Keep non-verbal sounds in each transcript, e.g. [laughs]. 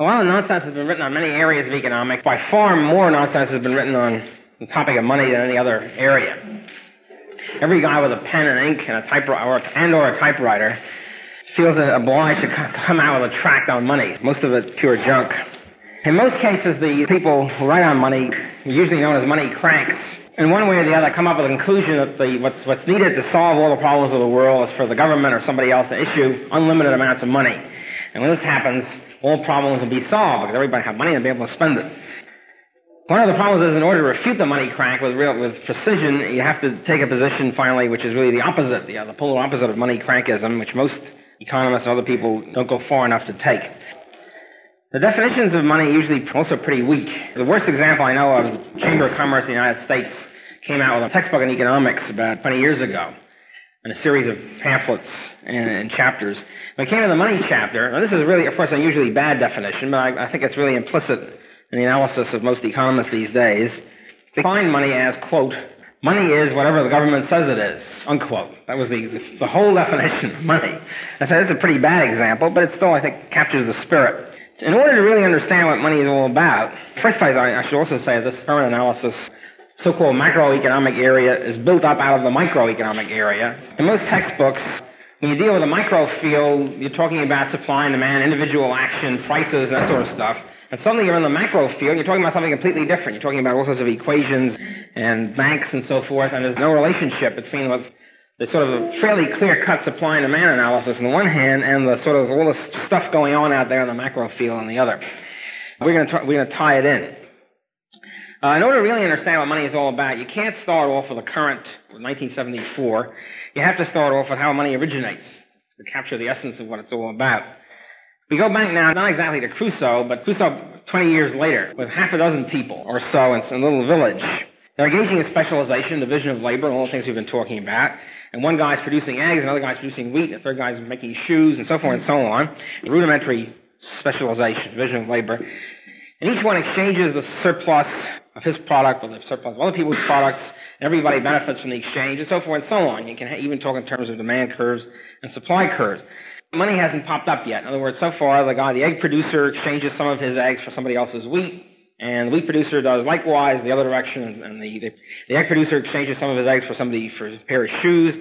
A lot of nonsense has been written on many areas of economics. By far more nonsense has been written on the topic of money than any other area. Every guy with a pen and ink and a typewriter and or a typewriter feels obliged to come out with a tract on money. Most of it pure junk. In most cases, the people who write on money, usually known as money cranks, in one way or the other come up with a conclusion that the, what's, what's needed to solve all the problems of the world is for the government or somebody else to issue unlimited amounts of money. And when this happens, all problems will be solved because everybody have money and be able to spend it. One of the problems is in order to refute the money crank with real, with precision, you have to take a position finally which is really the opposite, the, uh, the polar opposite of money crankism, which most economists and other people don't go far enough to take. The definitions of money are usually also pretty weak. The worst example I know of is the Chamber of Commerce of the United States came out with a textbook on economics about 20 years ago and a series of pamphlets and, and chapters. When it came to the money chapter, now this is really, of course, an unusually bad definition, but I, I think it's really implicit in the analysis of most economists these days. They define money as, quote, money is whatever the government says it is, unquote. That was the, the, whole [laughs] definition of money. I said it's a pretty bad example, but it still, I think, captures the spirit. In order to really understand what money is all about, first place, I should also say this current analysis, so-called macroeconomic area, is built up out of the microeconomic area. In most textbooks, when you deal with the micro field, you're talking about supply and demand, individual action, prices, that sort of stuff. And suddenly you're in the macro field, you're talking about something completely different. You're talking about all sorts of equations and banks and so forth, and there's no relationship between what's there's sort of a fairly clear-cut supply and demand analysis on the one hand, and the sort of all the stuff going on out there in the macro field on the other. We're going to we're going to tie it in. Uh, in order to really understand what money is all about, you can't start off with the current 1974. You have to start off with how money originates to capture the essence of what it's all about. We go back now, not exactly to Crusoe, but Crusoe 20 years later, with half a dozen people or so in a little village. They're engaging in specialization, division of labor, all the things we've been talking about and one guy's producing eggs, another guy's producing wheat, and the third guy's making shoes, and so forth and so on. Rudimentary specialization, division of labor. And each one exchanges the surplus of his product with the surplus of other people's products, everybody benefits from the exchange, and so forth and so on. You can even talk in terms of demand curves and supply curves. Money hasn't popped up yet. In other words, so far, the guy, the egg producer, exchanges some of his eggs for somebody else's wheat, and the wheat producer does likewise the other direction, and the, the, the, egg producer exchanges some of his eggs for somebody for a pair of shoes.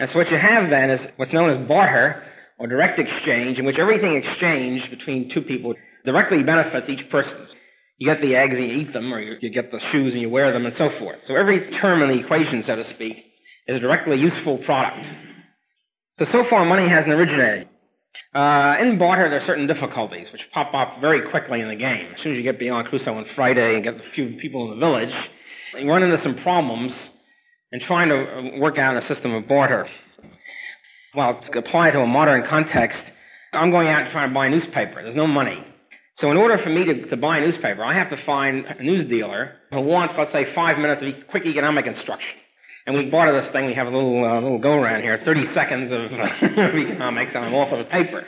And so what you have then is what's known as barter, or direct exchange, in which everything exchanged between two people directly benefits each person. You get the eggs and you eat them, or you, you get the shoes and you wear them, and so forth. So every term in the equation, so to speak, is a directly useful product. So, so far money hasn't originated. Uh, in barter, there are certain difficulties which pop up very quickly in the game. As soon as you get beyond Crusoe on Friday and get a few people in the village, you run into some problems in trying to uh, work out a system of barter. Well, to apply to a modern context, I'm going out and trying to buy a newspaper. There's no money. So in order for me to, to buy a newspaper, I have to find a news dealer who wants, let's say, five minutes of quick economic instruction. And we bought this thing. We have a little uh, little go around here. Thirty seconds of, uh, of [laughs] economics, and I'm off of the paper.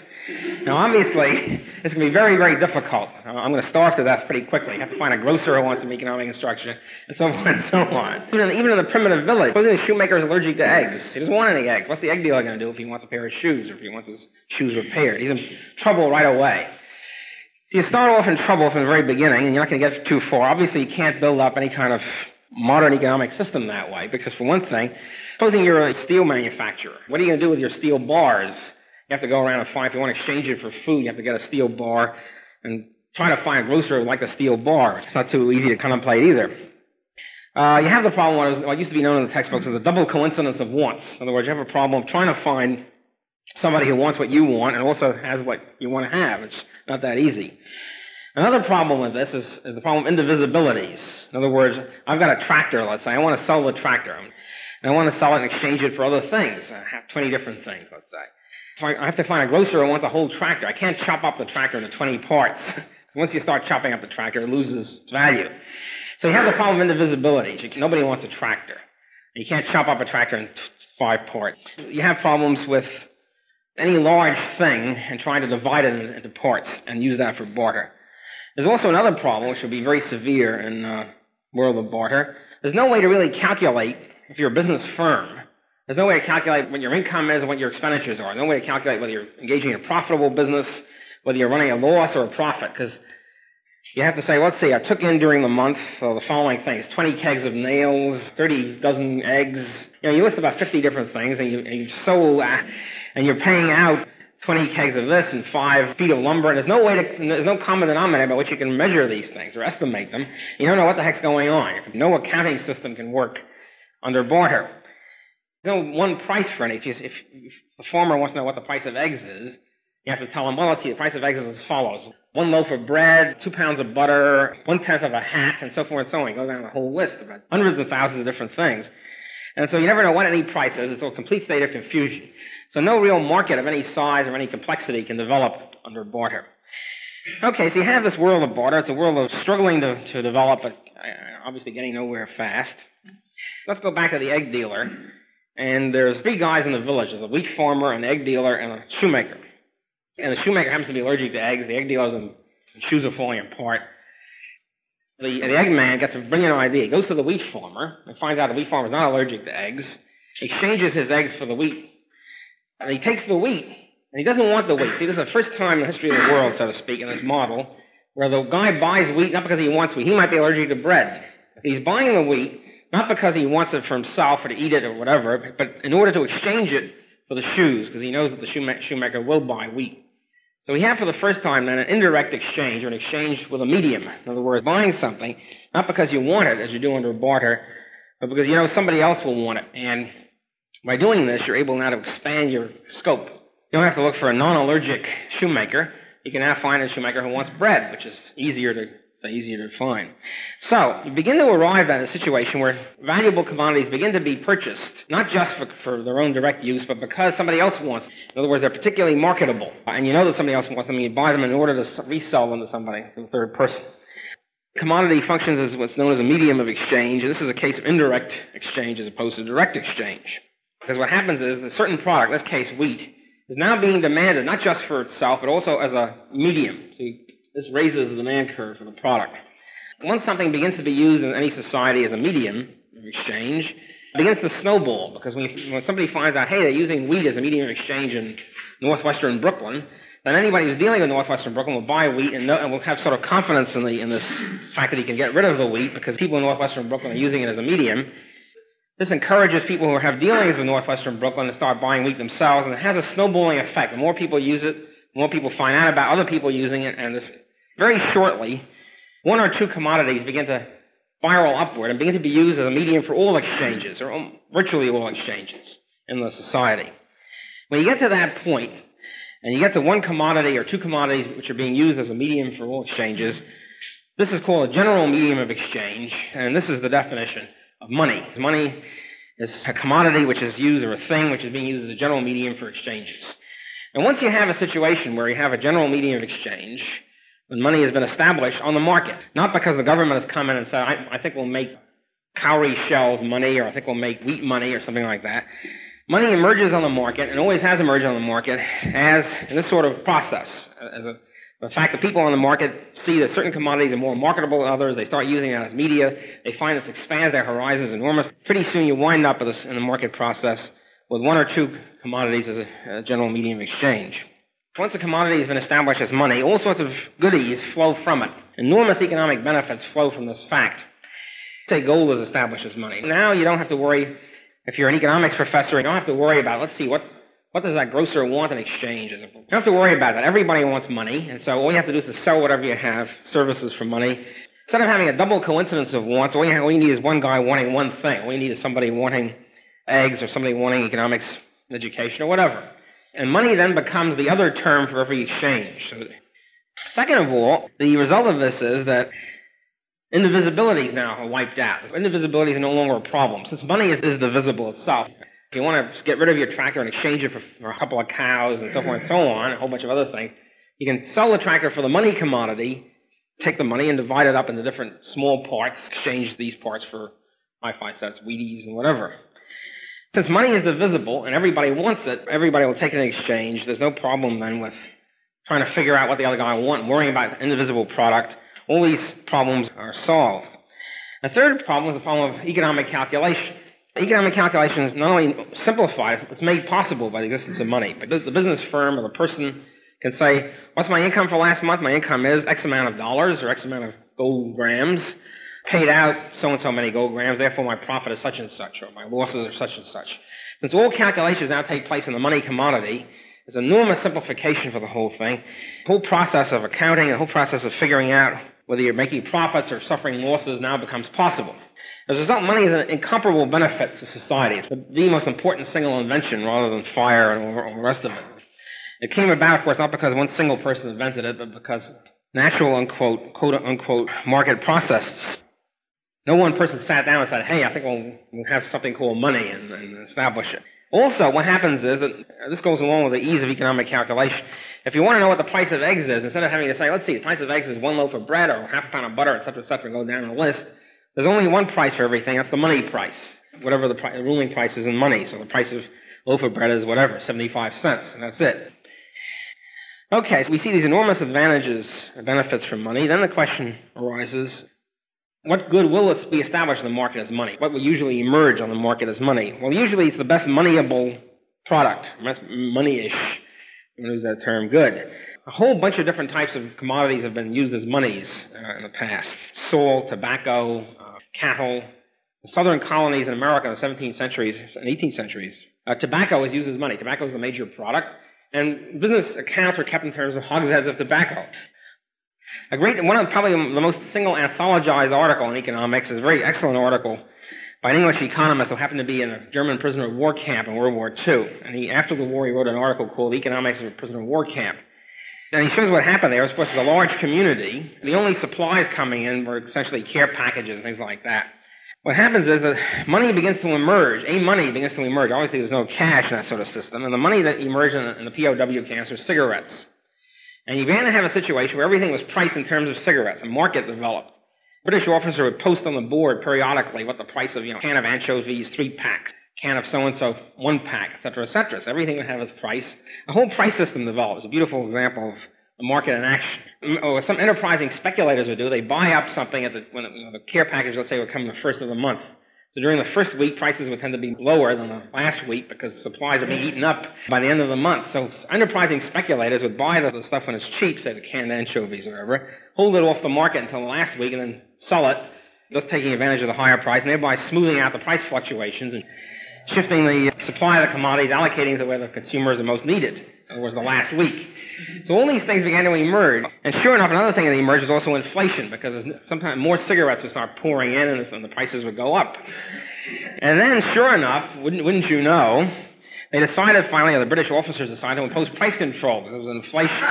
Now, obviously, it's going to be very, very difficult. I'm going to starve to death pretty quickly. I have to find a grocer who wants some economic instruction, and so [laughs] on and so on. Even, even in the primitive village, supposing the shoemaker is allergic to eggs. He doesn't want any eggs. What's the egg dealer going to do if he wants a pair of shoes or if he wants his shoes repaired? He's in trouble right away. So you start off in trouble from the very beginning, and you're not going to get too far. Obviously, you can't build up any kind of modern economic system that way. Because for one thing, supposing you're a steel manufacturer, what are you going to do with your steel bars? You have to go around and find, if you want to exchange it for food, you have to get a steel bar and try to find a grocer who like a steel bar. It's not too easy to contemplate either. Uh, you have the problem what, used to be known in the textbooks as the double coincidence of wants. In other words, you have a problem of trying to find somebody who wants what you want and also has what you want to have. It's not that easy. Another problem with this is, is the problem of indivisibilities. In other words, I've got a tractor, let's say. I want to sell the tractor. And I want to sell it and exchange it for other things. I have 20 different things, let's say. So I have to find a grocer who wants a whole tractor. I can't chop up the tractor into 20 parts. [laughs] Because once you start chopping up the tractor, it loses its value. So you have the problem of indivisibility. Nobody wants a tractor. You can't chop up a tractor in five parts. You have problems with any large thing and trying to divide it into parts and use that for barter. There's also another problem, which will be very severe in uh, world of barter. There's no way to really calculate if you're a business firm. There's no way to calculate what your income is and what your expenditures are. No way to calculate whether you're engaging in a profitable business, whether you're running a loss or a profit, because you have to say, let's see, I took in during the month uh, the following things 20 kegs of nails, 30 dozen eggs. You know, you list about 50 different things, and you, and you sold, uh, and you're paying out 20 kegs of this and five feet of lumber, and there's no way to, there's no common denominator by which you can measure these things or estimate them. You don't know what the heck's going on. No accounting system can work under barter. There's no one price for any. If, if, if the farmer wants to know what the price of eggs is, you have to tell him, well, let's see, the price of eggs is as follows. One loaf of bread, two pounds of butter, one tenth of a hat, and so forth and so on. You go down the whole list of hundreds of thousands of different things. And so you never know what any price is. It's a complete state of confusion. So no real market of any size or any complexity can develop under barter. Okay, so you have this world of barter. It's a world of struggling to, to develop, but uh, obviously getting nowhere fast. Let's go back to the egg dealer. And there's three guys in the village. There's a wheat farmer, an egg dealer, and a shoemaker. And the shoemaker happens to be allergic to eggs. The egg dealer's and shoes are falling apart. The, the egg man gets a brilliant idea. He goes to the wheat farmer and finds out the wheat farmer is not allergic to eggs. He exchanges his eggs for the wheat and he takes the wheat, and he doesn't want the wheat. See, this is the first time in the history of the world, so to speak, in this model, where the guy buys wheat not because he wants wheat. He might be allergic to bread. He's buying the wheat not because he wants it for himself or to eat it or whatever, but in order to exchange it for the shoes, because he knows that the shoemaker will buy wheat. So we have for the first time then an indirect exchange, or an exchange with a medium. In other words, buying something, not because you want it, as you do under a barter, but because you know somebody else will want it. And by doing this, you're able now to expand your scope. You don't have to look for a non-allergic shoemaker. You can now find a shoemaker who wants bread, which is easier to easier to find. So you begin to arrive at a situation where valuable commodities begin to be purchased, not just for, for their own direct use, but because somebody else wants. In other words, they're particularly marketable, and you know that somebody else wants them, and you buy them in order to resell them to somebody, to a third person. Commodity functions as what's known as a medium of exchange. This is a case of indirect exchange as opposed to direct exchange. Because what happens is a certain product, in this case wheat, is now being demanded not just for itself, but also as a medium. See, this raises the demand curve for the product. Once something begins to be used in any society as a medium of exchange, it begins to snowball. Because when, you, when somebody finds out, hey, they're using wheat as a medium of exchange in northwestern Brooklyn, then anybody who's dealing with northwestern Brooklyn will buy wheat and, know, and will have sort of confidence in, the, in this fact that he can get rid of the wheat because people in northwestern Brooklyn are using it as a medium. This encourages people who have dealings with northwestern Brooklyn to start buying wheat themselves, and it has a snowballing effect. The more people use it, more people find out about other people using it, and this very shortly, one or two commodities begin to spiral upward and begin to be used as a medium for all exchanges, or um, virtually all exchanges in the society. When you get to that point, and you get to one commodity or two commodities which are being used as a medium for all exchanges, this is called a general medium of exchange, and this is the definition of money. Money is a commodity which is used, or a thing which is being used as a general medium for exchanges. And once you have a situation where you have a general medium of exchange, when money has been established on the market, not because the government has come in and said, I, I think we'll make cowrie shells money, or I think we'll make wheat money, or something like that. Money emerges on the market, and always has emerged on the market, as in this sort of process, as a the fact that people on the market see that certain commodities are more marketable than others, they start using it as media, they find this expands their horizons enormously. Pretty soon you wind up in the market process with one or two commodities as a, a general medium of exchange. Once a commodity has been established as money, all sorts of goodies flow from it. Enormous economic benefits flow from this fact. Say gold is established as money. Now you don't have to worry, if you're an economics professor, you don't have to worry about, let's see, what what does that grocer want in exchange? You don't have to worry about that. Everybody wants money, and so all you have to do is to sell whatever you have, services for money. Instead of having a double coincidence of wants, all you, have, all you need is one guy wanting one thing. All you need is somebody wanting eggs or somebody wanting economics education or whatever. And money then becomes the other term for every exchange. So, second of all, the result of this is that indivisibility is now wiped out. Indivisibility is no longer a problem. Since money is, is divisible itself, if you want to get rid of your tractor and exchange it for, for a couple of cows and so forth and so on, a whole bunch of other things, you can sell the tractor for the money commodity, take the money and divide it up into different small parts, exchange these parts for hi-fi sets, Wheaties, and whatever. Since money is divisible and everybody wants it, everybody will take in exchange. There's no problem then with trying to figure out what the other guy wants, worrying about the indivisible product. All these problems are solved. The third problem is the problem of economic calculation. Economic calculation is not only simplified, it's made possible by the existence of money. But the business firm or the person can say, what's my income for last month? My income is X amount of dollars or X amount of gold grams. Paid out so and so many gold grams, therefore my profit is such and such, or my losses are such and such. Since all calculations now take place in the money commodity, there's enormous simplification for the whole thing. The whole process of accounting, the whole process of figuring out whether you're making profits or suffering losses now becomes possible. As a result, money is an incomparable benefit to society. It's the most important single invention rather than fire and all the rest of it. It came about, of course, not because one single person invented it, but because natural, unquote, quote unquote, market processes. No one person sat down and said, hey, I think we'll, we'll have something called money and, and establish it. Also, what happens is that uh, this goes along with the ease of economic calculation. If you want to know what the price of eggs is, instead of having to say, let's see, the price of eggs is one loaf of bread or half a pound of butter, etc., etc., go down the list, there's only one price for everything. That's the money price. Whatever the, pri- the ruling price is in money. So the price of loaf of bread is whatever, 75 cents, and that's it. Okay, so we see these enormous advantages, and benefits from money. Then the question arises, what good will be established in the market as money? What will usually emerge on the market as money? Well, usually it's the best moneyable product, money-ish, I'm use that term, good. A whole bunch of different types of commodities have been used as monies uh, in the past. Salt, tobacco, uh, cattle. The southern colonies in America in the 17th centuries and 18th centuries, uh, tobacco was used as money. Tobacco was the major product, and business accounts were kept in terms of hogsheads of tobacco. A great, one of probably the most single anthologized article in economics is a very excellent article by an English economist who happened to be in a German prisoner of war camp in World War II. And he, after the war, he wrote an article called Economics of a Prisoner of War Camp. And he shows what happened there. Of course, it's a large community. The only supplies coming in were essentially care packages and things like that. What happens is that money begins to emerge. A money begins to emerge. Obviously, there's no cash in that sort of system. And the money that emerged in the, in the POW camps were cigarettes. And you began to have a situation where everything was priced in terms of cigarettes. A market developed. British officer would post on the board periodically what the price of, you know, can of anchovies, three packs, can of so-and-so, one pack, etc., etc. So everything would have its price. A whole price system developed. It's a beautiful example of a market in action. Or some enterprising speculators would do, they buy up something at the, when you know, the care package, let's say, would come the first of the month. So during the first week, prices would tend to be lower than the last week because supplies are being eaten up by the end of the month. So enterprising speculators would buy the stuff when it's cheap, say the canned anchovies or whatever, hold it off the market until the last week and then sell it, thus taking advantage of the higher price and thereby smoothing out the price fluctuations and shifting the supply of the commodities, allocating to where the consumers are most needed. Was the last week. So all these things began to emerge. And sure enough, another thing that emerged is also inflation, because sometimes more cigarettes would start pouring in and the prices would go up. And then, sure enough, wouldn't, wouldn't you know, they decided finally, or the British officers decided to impose price control because there was inflation. [laughs]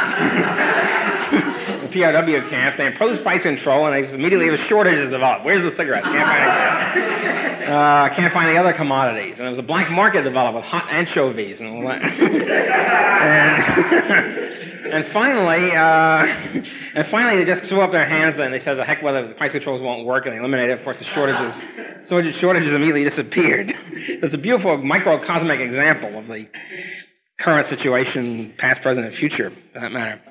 the POW camps, they imposed price control and they immediately there was shortages developed. Where's the cigarettes? Can't find any. [laughs] Uh, can't find the other commodities. And there was a black market developed with hot anchovies and all that. and [laughs] and finally, uh, [laughs] and finally, they just threw up their hands and they said, "The heck whether the price controls won't work," and they eliminated. It. Of course, the shortages, [laughs] shortages immediately disappeared. It's a beautiful microcosmic example of the current situation, past, present, and future, for that matter.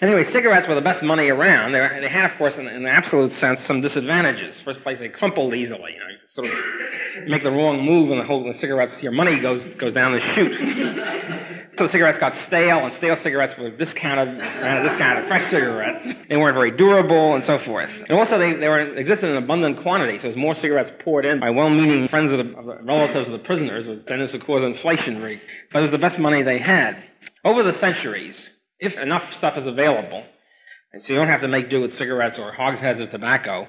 Anyway, cigarettes were the best money around. They, they had, of course, in, in the absolute sense, some disadvantages. First place, they crumpled easily. You know, you sort of make the wrong move, and the whole the cigarettes, your money goes goes down the chute. [laughs] So the cigarettes got stale, and stale cigarettes were discounted, ran a fresh cigarettes. They weren't very durable, and so forth. And also, they, they were existed in abundant quantity, so as more cigarettes poured in by well-meaning friends of the, of the relatives of the prisoners, then this would cause inflation rate. But it was the best money they had. Over the centuries, if enough stuff is available, and so you don't have to make do with cigarettes or hogsheads of tobacco,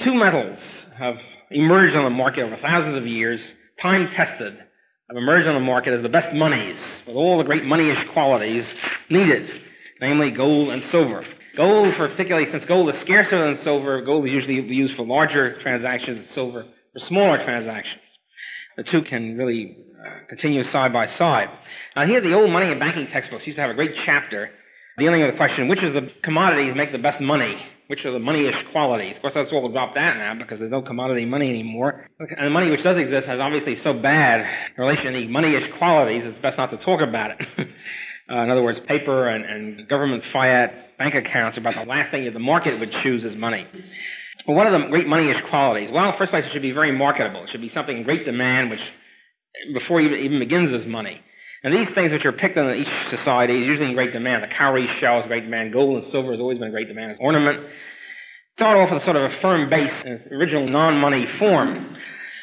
two metals have emerged on the market over thousands of years, time tested, have emerged on the market as the best monies, with all the great moneyish qualities needed, namely gold and silver. Gold, for particularly since gold is scarcer than silver, gold is usually used for larger transactions, and silver for smaller transactions. The two can really uh, continue side by side. Now, here, the old money and banking textbooks used to have a great chapter dealing with the question which of the commodities make the best money which are the moneyish qualities. Of course, that's all about that now because there's no commodity money anymore. And the money which does exist has obviously so bad in relation to any moneyish qualities, it's best not to talk about it. [laughs] uh, in other words, paper and, and government fiat bank accounts are about the last thing that the market would choose as money. Well, what are the great moneyish qualities? Well, first place, it should be very marketable. It should be something in great demand, which before it even begins as money. And these things which are picked in each society is usually in great demand. The cowrie shell is great demand. Gold and silver has always been great demand as ornament. Start off with a sort of a firm base in its original non-money form.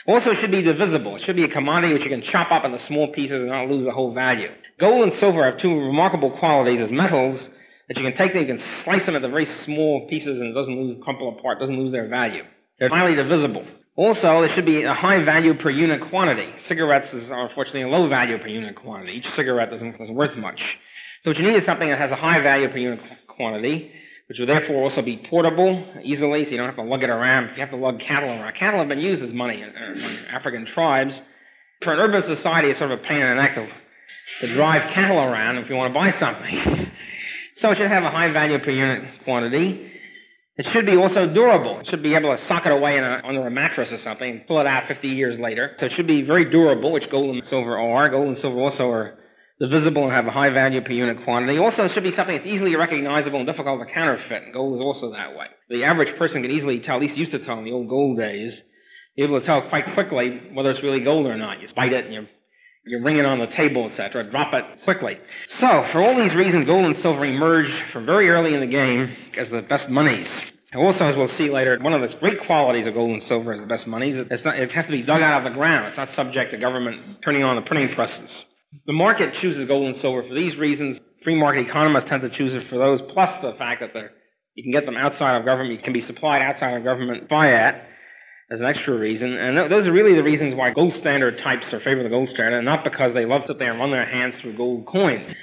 Also, it should be divisible. It should be a commodity which you can chop up into small pieces and not lose the whole value. Gold and silver have two remarkable qualities as metals that you can take them, you can slice them into very small pieces and it doesn't lose, crumple apart, doesn't lose their value. They're highly divisible. Also, there should be a high value per unit quantity. Cigarettes is unfortunately a low value per unit quantity. Each cigarette doesn't, isn't worth much. So what you need is something that has a high value per unit quantity, which will therefore also be portable easily, so you don't have to lug it around. You have to lug cattle around. Cattle have been used as money in, in African tribes. For an urban society, it's sort of a pain in the neck to, to drive cattle around if you want to buy something. [laughs] so it should have a high value per unit quantity. It should be also durable. It should be able to sock it away a, under a mattress or something and pull it out 50 years later. So it should be very durable, which gold and silver are. Gold and silver also are divisible and have a high value per unit quantity. Also, it should be something that's easily recognizable and difficult to counterfeit. Gold is also that way. The average person can easily tell, at least used to tell in the old gold days, be able to tell quite quickly whether it's really gold or not. You spite it and you you ring it on the table, etc. Drop it quickly. So, for all these reasons, gold and silver emerge from very early in the game as the best monies. Also, as we'll see later, one of the great qualities of gold and silver as the best monies, it's not, it has to be dug out of the ground. It's not subject to government turning on the printing presses. The market chooses gold and silver for these reasons. Free market economists tend to choose it for those, plus the fact that you can get them outside of government, you can be supplied outside of government fiat as an extra reason. And th- those are really the reasons why gold standard types are favored the gold standard, and not because they love to sit there and run their hands through gold coin.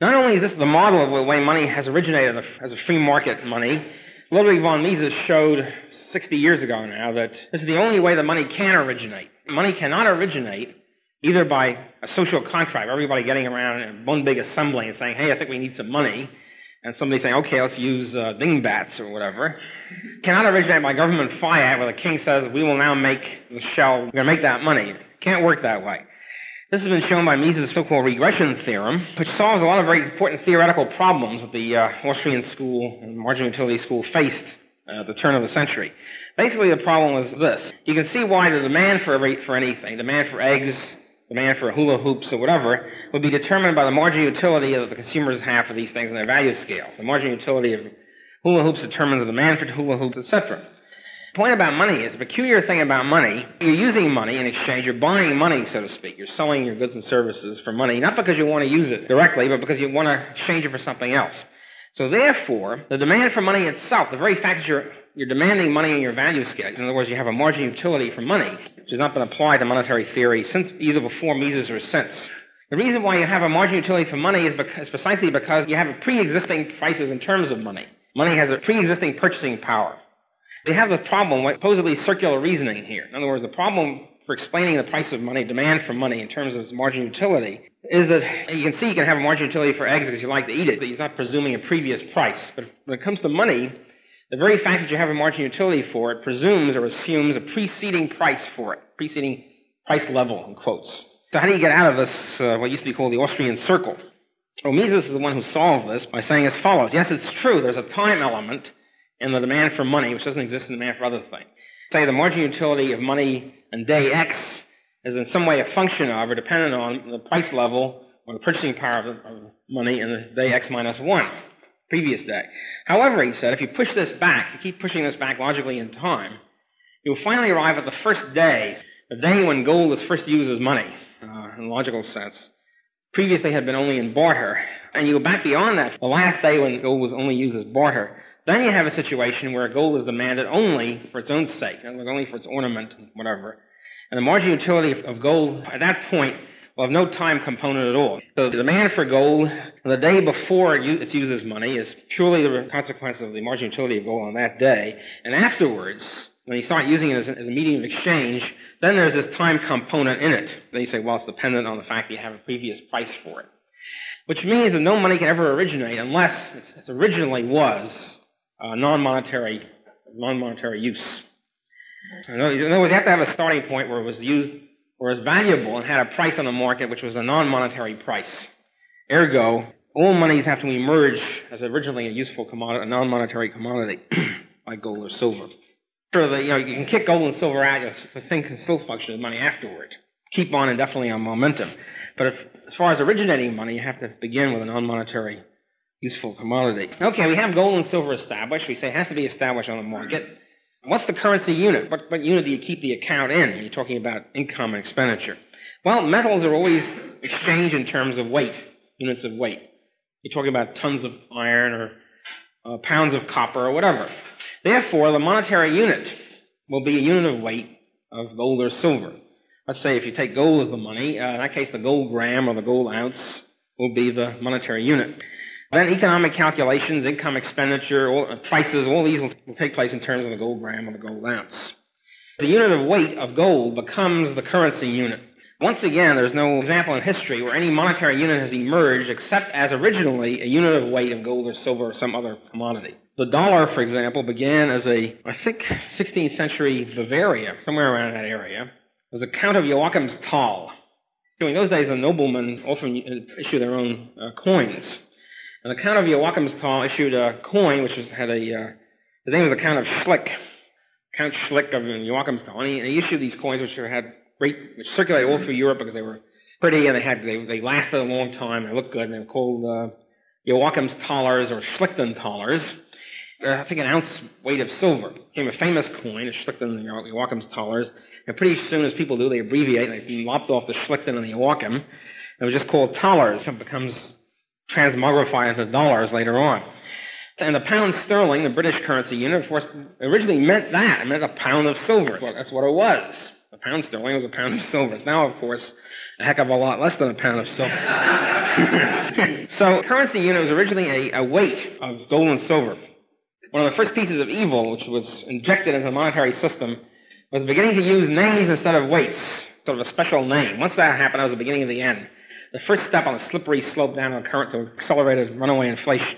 Not only is this the model of the way money has originated as a free market money, Ludwig von Mises showed 60 years ago now that this is the only way that money can originate. Money cannot originate either by a social contract, everybody getting around in one big assembly and saying, hey, I think we need some money, and somebody saying, okay, let's use uh, dingbats or whatever, cannot originate by government fiat where the king says, we will now make the shell, we're going to make that money. Can't work that way. This has been shown by Mises' so-called regression theorem, which solves a lot of very important theoretical problems that the uh, Austrian school and marginal utility school faced uh, at the turn of the century. Basically, the problem was this. You can see why the demand for, every, for anything, demand for eggs, demand for hula hoops or whatever, would be determined by the marginal utility that the consumers have for these things in their value scales. The marginal utility of hula hoops determines the demand for hula hoops, etc. The point about money is the peculiar thing about money, you're using money in exchange, you're buying money, so to speak. You're selling your goods and services for money, not because you want to use it directly, but because you want to exchange it for something else. So therefore, the demand for money itself, the very fact that you're, you're demanding money in your value scale, in other words, you have a marginal utility for money, which has not been applied to monetary theory since either before Mises or since. The reason why you have a marginal utility for money is, because, precisely because you have pre-existing prices in terms of money. Money has a pre-existing purchasing power. You have the problem with supposedly circular reasoning here. In other words, the problem for explaining the price of money, demand for money in terms of its marginal utility, is that you can see you can have a marginal utility for eggs because you like to eat it, but you're not presuming a previous price. But when it comes to money, the very fact that you have a marginal utility for it presumes or assumes a preceding price for it, preceding price level, in quotes. So how do you get out of this, uh, what used to be called the Austrian circle? Well, Mises is the one who solved this by saying as follows. Yes, it's true, there's a time element in the demand for money, which doesn't exist in the demand for other things. Say the marginal utility of money in day X is in some way a function of or dependent on the price level or the purchasing power of, the, of money in the day X minus 1, previous day. However, he said, if you push this back, you keep pushing this back logically in time, you'll finally arrive at the first day, the day when gold was first used as money, uh, in a logical sense. Previously had been only in barter. And you go back beyond that, the last day when gold was only used as barter, then you have a situation where gold is demanded only for its own sake, only for its ornament, whatever. And the marginal utility of gold at that point have no time component at all. So the demand for gold the day before it's used as money is purely the consequence of the marginal utility of gold on that day. And afterwards, when you start using it as a, as a medium of exchange, then there's this time component in it. Then you say, well, it's dependent on the fact that you have a previous price for it. Which means that no money can ever originate unless it originally was uh, non-monetary, non-monetary use. In other words, you have to have a starting point where it was used, where it was valuable and had a price on the market which was a non-monetary price. Ergo, all monies have to emerge as originally a useful commodity, a non-monetary commodity, [clears throat] like gold or silver. Sure, the, you know, you can kick gold and silver out, the thing can still function as money afterward. Keep on indefinitely on momentum. But if, as far as originating money, you have to begin with a non-monetary useful commodity. Okay, we have gold and silver established. We say it has to be established on the market. What's the currency unit? What, what unit do you keep the account in you're talking about income and expenditure? Well, metals are always exchanged in terms of weight, units of weight. You're talking about tons of iron or uh, pounds of copper or whatever. Therefore, the monetary unit will be a unit of weight of gold or silver. Let's say if you take gold as the money, uh, in that case, the gold gram or the gold ounce will be the monetary unit. Then economic calculations, income expenditure, all, uh, prices, all these will, will take place in terms of the gold gram or the gold ounce. The unit of weight of gold becomes the currency unit. Once again, there's no example in history where any monetary unit has emerged except as originally a unit of weight of gold or silver or some other commodity. The dollar, for example, began as a, I think, 16th century Bavaria, somewhere around that area. It was a Count of Joachim's Tal. In those days, the noblemen often issued their own uh, coins. And the Count of Joachimsthal issued a coin which was, had a, uh, the name was the Count of Schlick, Count Schlick of Joachimsthal. And he, and he issued these coins which had great, which circulated all through Europe because they were pretty and they had, they, they lasted a long time. They looked good and they were called, uh, Joachim's Thalers or Schlichten Thalers. Uh, I think an ounce weight of silver. Became a famous coin, a Schlichten Joachim's Thalers. And pretty soon, as people do, they abbreviate and they lopped off the Schlichten and the Joachim. And it was just called Thalers. It becomes transmogrified into dollars later on. And the pound sterling, the British currency unit, of course, originally meant that. It meant a pound of silver. Well, that's what it was. A pound sterling was a pound of silver. It's now, of course, a heck of a lot less than a pound of silver. [laughs] so, currency unit was originally a, a weight of gold and silver. One of the first pieces of evil which was injected into the monetary system was beginning to use names instead of weights, sort of a special name. Once that happened, that was the beginning of the end. The first step on the slippery slope down a current to accelerated runaway inflation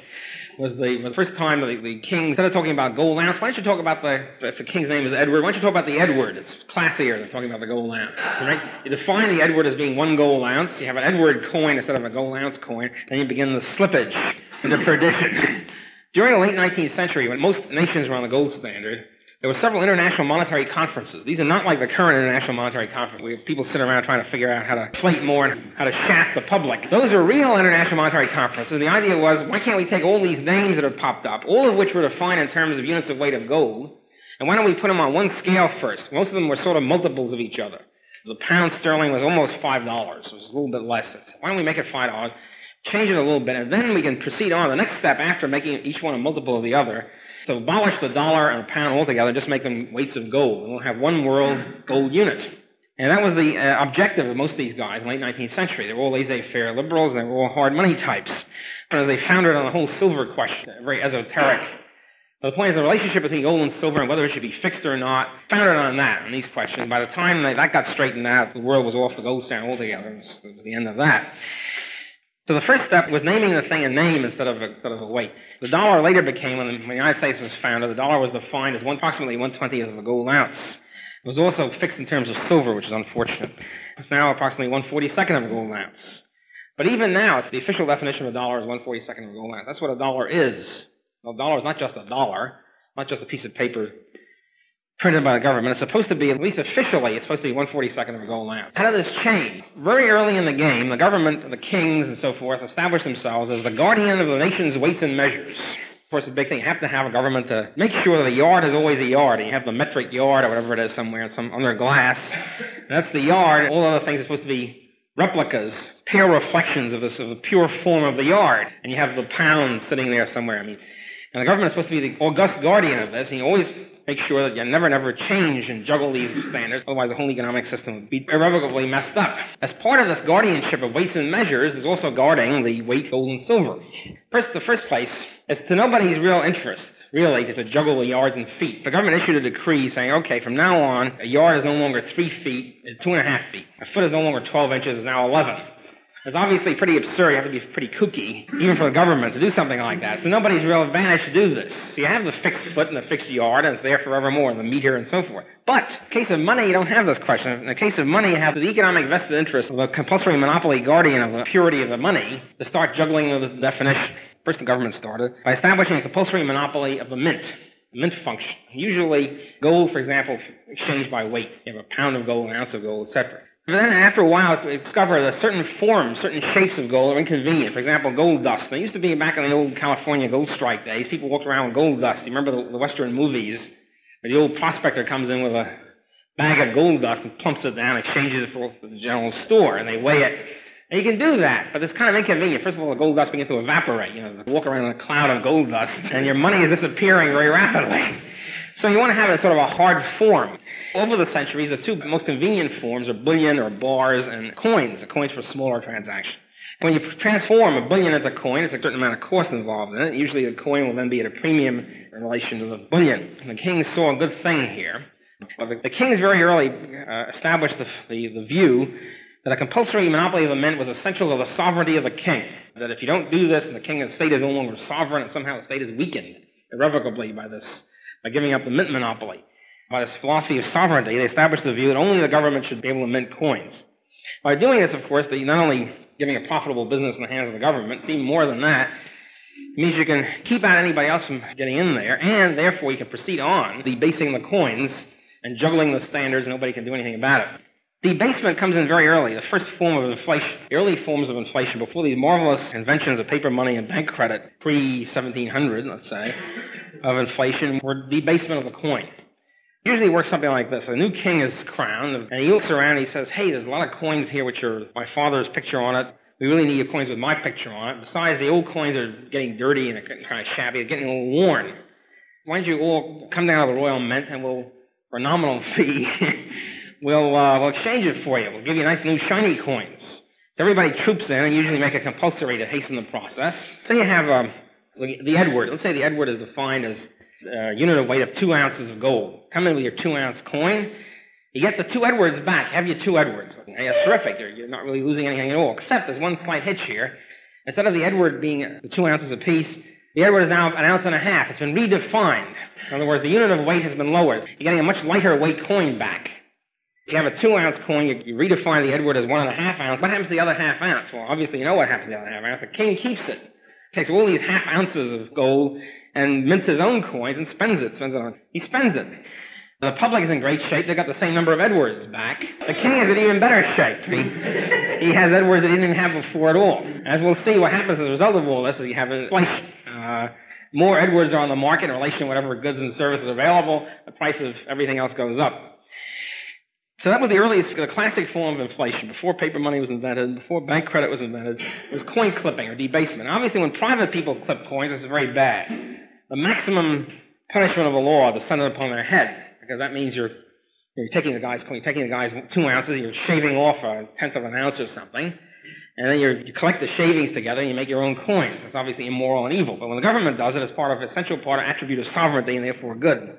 was the, the first time the, the king, instead of talking about gold ounce, why don't you talk about the, if the king's name is Edward, why don't you talk about the Edward? It's classier than talking about the gold ounce, right? You define the Edward as being one gold ounce, you have an Edward coin instead of a gold ounce coin, then you begin the slippage into perdition. During the late 19th century, when most nations were on the gold standard, there were several international monetary conferences. These are not like the current international monetary conference where people sit around trying to figure out how to plate more and how to shaft the public. Those are real international monetary conferences. The idea was, why can't we take all these names that have popped up, all of which were defined in terms of units of weight of gold, and why don't we put them on one scale first? Most of them were sort of multiples of each other. The pound sterling was almost five dollars. It was a little bit less. Why don't we make it five dollars? Change it a little bit, and then we can proceed on. The next step after making each one a multiple of the other to abolish the dollar and the pound altogether, just make them weights of gold. And we'll have one world gold unit. And that was the uh, objective of most of these guys in the late 19th century. They were all laissez-faire liberals, and they were all hard money types. But they founded on the whole silver question, very esoteric. But the point is the relationship between gold and silver and whether it should be fixed or not, founded on that, on these questions. By the time that, that got straightened out, the world was off the gold standard altogether. It was, it was the end of that. So the first step was naming the thing a name instead of a, instead of a weight. The dollar later became, when the United States was founded, the dollar was defined as one, approximately 120th of a gold ounce. It was also fixed in terms of silver, which is unfortunate. It's now approximately 142nd of a gold ounce. But even now, it's the official definition of a dollar is 142nd of a gold ounce. That's what a dollar is. A dollar is not just a dollar, not just a piece of paper printed by the government. It's supposed to be, at least officially, it's supposed to be 142nd of a gold ounce. How did this change? Very early in the game, the government, the kings and so forth, established themselves as the guardian of the nation's weights and measures. Of course, the big thing, you have to have a government to make sure that a yard is always a yard, and you have the metric yard or whatever it is somewhere, some under glass. That's the yard. All other things are supposed to be replicas, pale reflections of this, of the pure form of the yard. And you have the pound sitting there somewhere. I mean, and the government is supposed to be the august guardian of this, and you always make sure that you never, never change and juggle these standards, otherwise the whole economic system would be irrevocably messed up. As part of this guardianship of weights and measures is also guarding the weight, gold, and silver. First, the first place is to nobody's real interest, really, to juggle the yards and feet. The government issued a decree saying, okay, from now on, a yard is no longer three feet, it's two and a half feet. A foot is no longer 12 inches, it's now 11. It's obviously pretty absurd. You have to be pretty kooky, even for the government, to do something like that. So nobody's real advantage to do this. You have the fixed foot and the fixed yard, and it's there forevermore, and the meter and so forth. But, in the case of money, you don't have this question. In the case of money, you have the economic vested interest of the compulsory monopoly guardian of the purity of the money to start juggling with the definition. First, the government started by establishing a compulsory monopoly of the mint mint function. Usually, gold, for example, exchanged by weight. You have a pound of gold, an ounce of gold, etc. But then after a while, we discovered that certain forms, certain shapes of gold are inconvenient. For example, gold dust. There used to be back in the old California gold strike days, people walked around with gold dust. You remember the, the Western movies? Where the old prospector comes in with a bag of gold dust and plumps it down, exchanges it for the general store, and they weigh it. And you can do that, but it's kind of inconvenient. First of all, the gold dust begins to evaporate. You know, walk around in a cloud of gold dust, and your money is disappearing very rapidly. So you want to have a sort of a hard form. Over the centuries, the two most convenient forms are bullion or bars and coins. The coins for smaller transactions. When you transform a bullion into a coin, it's a certain amount of cost involved in it. Usually the coin will then be at a premium in relation to the bullion. And the king saw a good thing here. The, the kings very early uh, established the, the, the view that a compulsory monopoly of the mint was essential to the sovereignty of the king. That if you don't do this, and the king and the state is no longer sovereign, and somehow the state is weakened irrevocably by this by giving up the mint monopoly. By this philosophy of sovereignty, they established the view that only the government should be able to mint coins. By doing this, of course, they not only giving a profitable business in the hands of the government, it's even more than that. It means you can keep out anybody else from getting in there, and therefore you can proceed on debasing the coins and juggling the standards, and nobody can do anything about it. The debasement comes in very early, the first form of inflation, early forms of inflation, before these marvelous inventions of paper money and bank credit, pre 1700, let's say, of inflation, were debasement of the coin. Usually works something like this. A new king is crowned, and he looks around and he says, Hey, there's a lot of coins here which are my father's picture on it. We really need your coins with my picture on it. Besides, the old coins are getting dirty and they're kind of shabby, they're getting a little worn. Why don't you all come down to the Royal Mint and we'll, for a nominal [laughs] fee, we'll, uh, we'll exchange it for you. We'll give you nice new shiny coins. So everybody troops in and usually make it compulsory to hasten the process. So you have um, the Edward. Let's say the Edward is defined as a unit of weight of two ounces of gold. Come in with your two ounce coin. You get the two Edwards back. Have your two Edwards. It's terrific. You're not really losing anything at all. Except there's one slight hitch here. Instead of the Edward being two ounces apiece, the Edward is now an ounce and a half. It's been redefined. In other words, the unit of weight has been lowered. You're getting a much lighter weight coin back. If you have a two ounce coin, you, you redefine the Edward as one and a half ounce. What happens to the other half ounce? Well, obviously you know what happens to the other half ounce. The king keeps it. Takes all these half ounces of gold and mints his own coins and spends it. Spends it on. He spends it. The public is in great shape. They've got the same number of Edwards back. The king is in even better shape. He, he has Edwards that he didn't have before at all. As we'll see, what happens as a result of all this is you have inflation. Uh, more Edwards are on the market in relation to whatever goods and services are available. The price of everything else goes up. So that was the earliest, the classic form of inflation. Before paper money was invented, before bank credit was invented, it was coin clipping or debasement. Obviously, when private people clip coins, is very bad. The maximum punishment of the law descended upon their head, because that means you're, you're taking the guy's coin, you're taking the guy's two ounces, you're shaving off a tenth of an ounce or something, and then you collect the shavings together and you make your own coin. It's obviously immoral and evil. But when the government does it, it's part of essential part of attribute of sovereignty and therefore good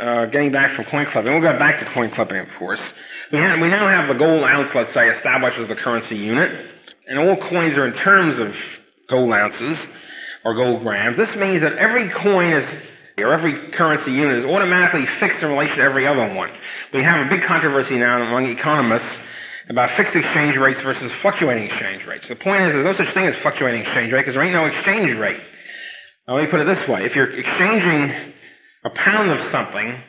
uh, getting back from coin clipping, we'll get back to coin clipping, of course. We, have, we now have the gold ounce, let's say, established as the currency unit, and all coins are in terms of gold ounces or gold grams. This means that every coin is, or every currency unit is automatically fixed in relation to every other one. We have a big controversy now among economists about fixed exchange rates versus fluctuating exchange rates. The point is, there's no such thing as fluctuating exchange rate because there ain't no exchange rate. Now, let me put it this way. If you're exchanging a pound of something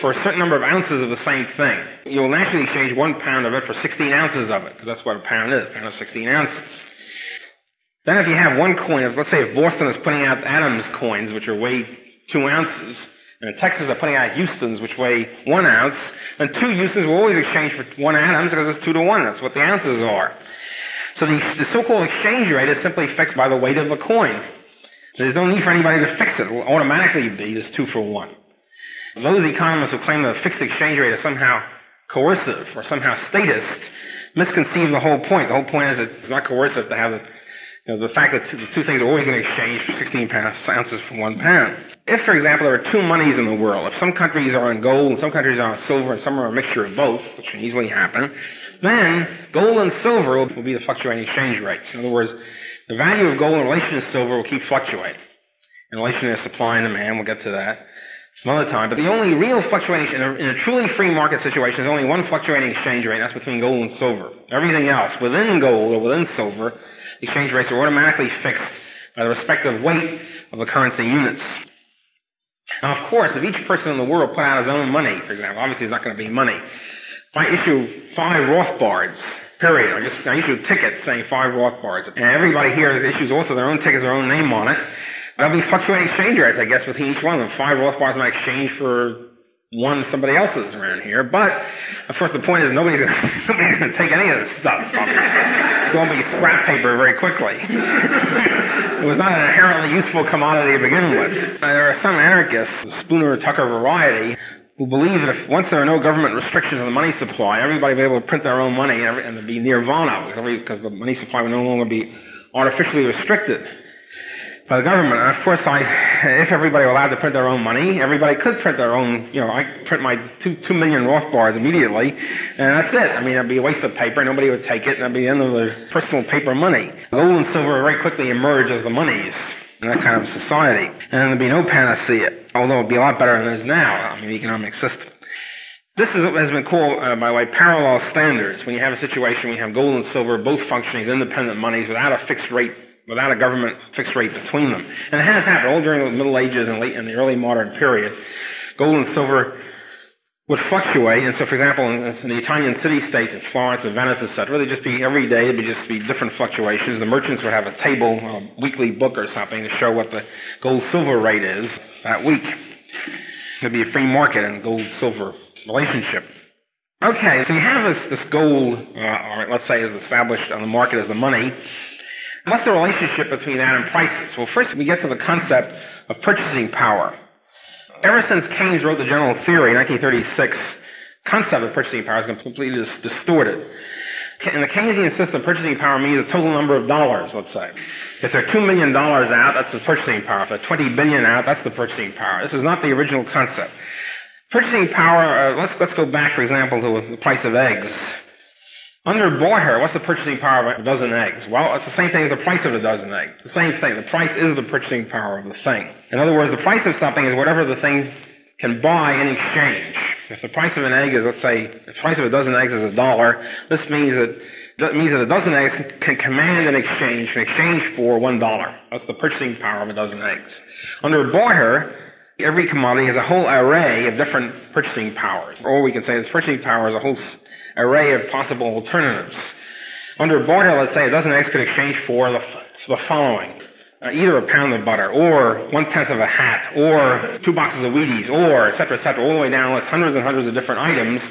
for a certain number of ounces of the same thing. You'll naturally exchange one pound of it for 16 ounces of it, because that's what a pound is, a pound of 16 ounces. Then if you have one coin, let's say if Boston is putting out Adams coins, which are weighed two ounces, and Texas are putting out Houstons, which weigh one ounce, then two Houstons will always exchange for one Adams because it's two to one. That's what the ounces are. So the, the so-called exchange rate is simply fixed by the weight of the coin. There's no need for anybody to fix it. It will automatically be this two for one. Those economists who claim that a fixed exchange rate is somehow coercive or somehow statist misconceive the whole point. The whole point is that it's not coercive to have you know, the fact that the two things are always going to exchange for 16 pounds, ounces for one pound. If, for example, there are two monies in the world, if some countries are in gold and some countries are in silver and some are a mixture of both, which can easily happen, then gold and silver will be the fluctuating exchange rates. In other words, the value of gold in relation to silver will keep fluctuating. In relation to supply and demand, we'll get to that some other time. But the only real fluctuation in a, in a truly free market situation is only one fluctuating exchange rate, and that's between gold and silver. Everything else, within gold or within silver, exchange rates are automatically fixed by the respective weight of the currency units. Now, of course, if each person in the world put out his own money, for example, obviously it's not going to be money. If I issue five Rothbards, period. I just I issue tickets saying five Rothbards, and everybody here issues also their own tickets, their own name on it. There'll be fluctuating exchange rates, I guess, between each one of them. Five Rothbards might exchange for one somebody else's around here. But of course, the point is nobody's gonna, [laughs] nobody's to take any of this stuff. It's going to be scrap paper very quickly. [laughs] it was not an inherently useful commodity to begin with. There are some anarchists, the Spooner Tucker variety, who believe that if once there are no government restrictions on the money supply, everybody will be able to print their own money and, every, and be nirvana because the money supply will no longer be artificially restricted by the government. And of course, I, if everybody were allowed to print their own money, everybody could print their own. You know, I print my two two million Rothbards immediately, and that's it. I mean, it'd be a waste of paper. Nobody would take it, and that'd be the end of the personal paper money. Gold and silver very quickly emerge as the monies in that kind of society, and there'd be no panacea. Although it'd be a lot better than it is now. I mean, the economic system. This is what has been called, uh, by the way, parallel standards. When you have a situation where you have gold and silver both functioning as independent monies without a fixed rate without a government fixed rate between them. And it has happened all during the Middle Ages and late in the early modern period. Gold and silver would fluctuate. And so, for example, in, in the Italian city-states, in Florence and Venice, etc., they'd just be every day. It'd be just be different fluctuations. The merchants would have a table, a weekly book or something, to show what the gold-silver rate is that week. There'd be a free market in gold-silver relationship. Okay, so you have this, this gold, uh, or let's say, is established on the market as the money. What's the relationship between that and prices? Well, first we get to the concept of purchasing power. Ever since Keynes wrote the general theory in 1936, concept of purchasing power has been completely distorted. In the Keynesian system, purchasing power means the total number of dollars, let's say. If there are $2 million out, that's the purchasing power. If there are 20 billion out, that's the purchasing power. This is not the original concept. Purchasing power, uh, let's, let's go back, for example, to the price of eggs. Under barter, what's the purchasing power of a dozen eggs? Well, it's the same thing as the price of a dozen eggs. The same thing. The price is the purchasing power of the thing. In other words, the price of something is whatever the thing can buy in exchange. If the price of an egg is, let's say, the price of a dozen eggs is a dollar, this means that that means that a dozen eggs can command an exchange, an exchange for one dollar. That's the purchasing power of a dozen eggs. Under barter, every commodity has a whole array of different purchasing powers. Or we can say its purchasing power is a whole array of possible alternatives. Under barter, let's say a dozen eggs could exchange for the, the following. Uh, either a pound of butter, or one-tenth of a hat, or two boxes of Wheaties, or et cetera, et cetera, all the way down with hundreds and hundreds of different items.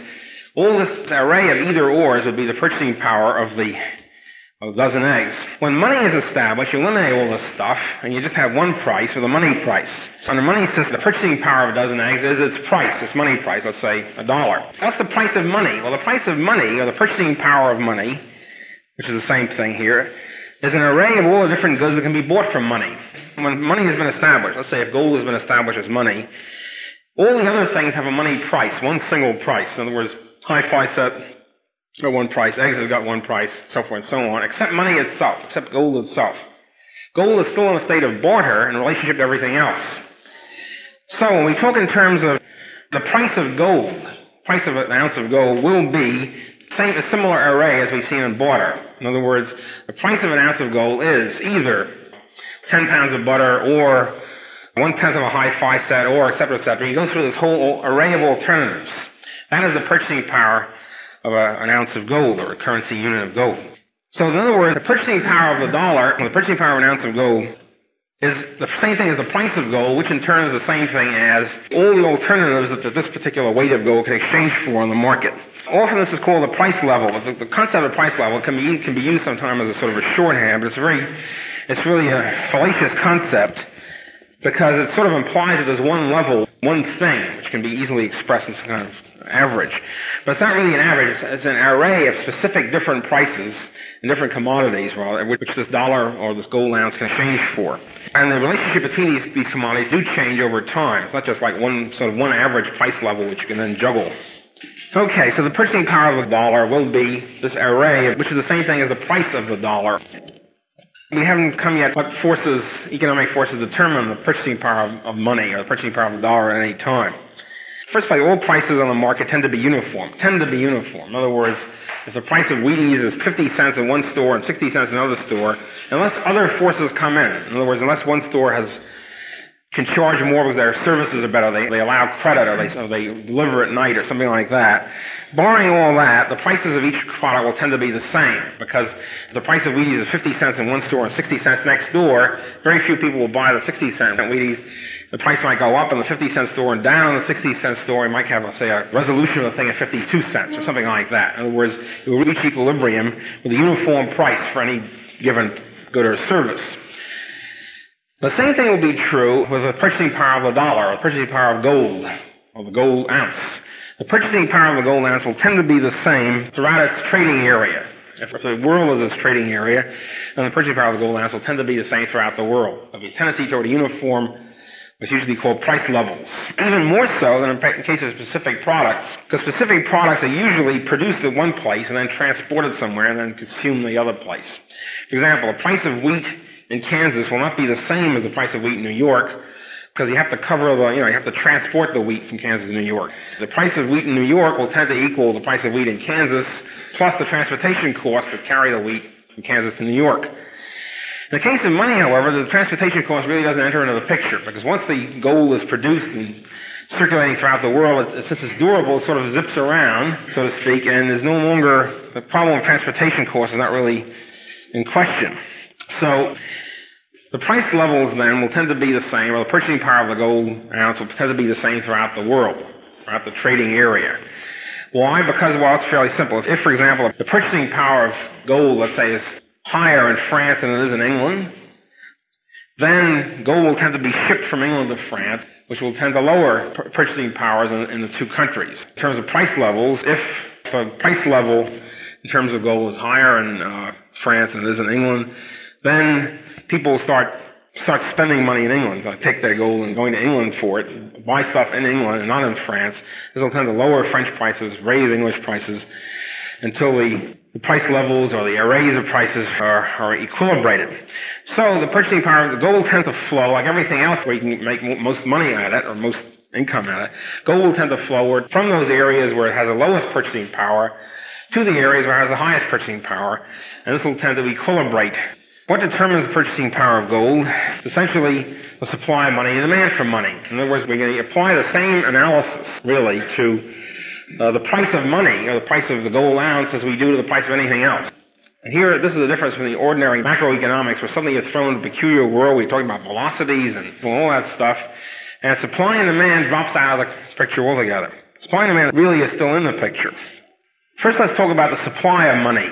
All this array of either-ors would be the purchasing power of the a dozen eggs. When money is established, you eliminate all this stuff, and you just have one price, or the money price. So under money system, the purchasing power of a dozen eggs is its price, its money price, let's say a dollar. What's the price of money? Well, the price of money, or the purchasing power of money, which is the same thing here, is an array of all the different goods that can be bought from money. When money has been established, let's say if gold has been established as money, all the other things have a money price, one single price. In other words, hi-fi set, got one price, eggs has got one price, so forth and so on, except money itself, except gold itself. Gold is still in a state of barter in relationship to everything else. So when we talk in terms of the price of gold, price of an ounce of gold will be same, a similar array as we've seen in barter. In other words, the price of an ounce of gold is either 10 pounds of butter or one tenth of a hi-fi set or et cetera, et cetera. You go through this whole array of alternatives. That is the purchasing power of a, an ounce of gold or a currency unit of gold. So in other words, the purchasing power of the dollar, the purchasing power of an ounce of gold, is the same thing as the price of gold, which in turn is the same thing as all the alternatives that this particular weight of gold can exchange for on the market. Often this is called the price level. The concept of price level can be can be used sometimes as a sort of a shorthand, but it's very it's really a fallacious concept because it sort of implies that there's one level, one thing, which can be easily expressed as some kind of average. But it's not really an average, it's, an array of specific different prices and different commodities which this dollar or this gold ounce can exchange for. And the relationship between these, these commodities do change over time. It's not just like one sort of one average price level which you can then juggle. Okay, so the purchasing power of the dollar will be this array, which is the same thing as the price of the dollar. We haven't come yet what forces, economic forces determine the purchasing power of, of money or the purchasing power of the dollar at any time. First of all, all prices on the market tend to be uniform. Tend to be uniform. In other words, if the price of Wheaties is 50 cents in one store and 60 cents in another store, unless other forces come in, in other words, unless one store has can charge more because their services are better. They, they allow credit or they, or they deliver at night or something like that. Barring all that, the prices of each product will tend to be the same because the price of Wheaties is 50 cents in one store and 60 cents next door. Very few people will buy the 60 cent Wheaties. The price might go up in the 50 cent store and down in the 60 cent store. You might have, say, a resolution of the thing at 52 cents or something like that. In other words, it will reach equilibrium with a uniform price for any given good or service. The same thing will be true with the purchasing power of the dollar, or the purchasing power of gold, or the gold ounce. The purchasing power of the gold ounce will tend to be the same throughout its trading area. If the world is its trading area, then the purchasing power of the gold ounce will tend to be the same throughout the world. There'll be a tendency toward a uniform, what's usually called price levels. Even more so than in case of specific products, because specific products are usually produced at one place and then transported somewhere and then consumed the other place. For example, the price of wheat in Kansas will not be the same as the price of wheat in New York because you have to cover the, you know, you have to transport the wheat from Kansas to New York. The price of wheat in New York will tend to equal the price of wheat in Kansas plus the transportation cost to carry the wheat from Kansas to New York. In the case of money, however, the transportation cost really doesn't enter into the picture because once the gold is produced and circulating throughout the world, it, since it's durable, it sort of zips around, so to speak, and there's no longer, the problem of transportation cost is not really in question. So, the price levels then will tend to be the same, or the purchasing power of the gold ounce will tend to be the same throughout the world, throughout the trading area. Why? Because, well, it's fairly simple. If, for example, the purchasing power of gold, let's say, is higher in France than it is in England, then gold will tend to be shipped from England to France, which will tend to lower purchasing powers in, in the two countries. In terms of price levels, if the price level in terms of gold is higher in uh, France than it is in England, then people start start spending money in England, like take their gold and going to England for it, buy stuff in England and not in France. This will tend to lower French prices, raise English prices, until the, the price levels or the arrays of prices are, are equilibrated. So the purchasing power of the gold tends to flow, like everything else where you can make most money at it, or most income at it. Gold will tend to flow from those areas where it has the lowest purchasing power to the areas where it has the highest purchasing power, and this will tend to equilibrate what determines the purchasing power of gold? It's essentially the supply of money and demand for money. In other words, we're going to apply the same analysis, really, to uh, the price of money, or the price of the gold ounce, as we do to the price of anything else. And here, this is the difference between the ordinary macroeconomics, where suddenly you're thrown in a peculiar world, we're talking about velocities and all that stuff, and supply and demand drops out of the picture altogether. Supply and demand really is still in the picture. First, let's talk about the supply of money.